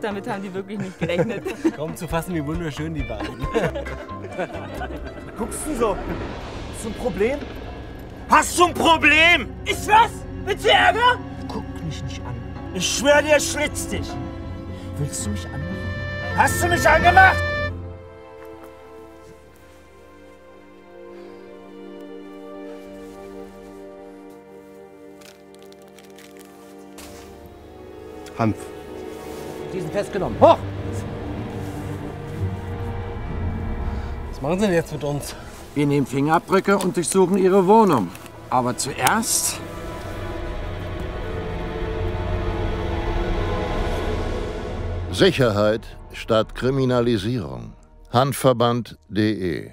Damit haben die wirklich nicht gerechnet. Kaum zu fassen, wie wunderschön die beiden. Guckst du so? Hast du ein Problem? Hast du ein Problem? Ist was? Willst du Ärger? Guck mich nicht an. Ich schwör dir, ich schlitz dich. Willst du mich anmachen? Hast du mich angemacht? Hanf. Die sind festgenommen. Hoch! Was machen Sie denn jetzt mit uns? Wir nehmen Fingerabdrücke und durchsuchen Ihre Wohnung. Aber zuerst Sicherheit statt Kriminalisierung. Handverband.de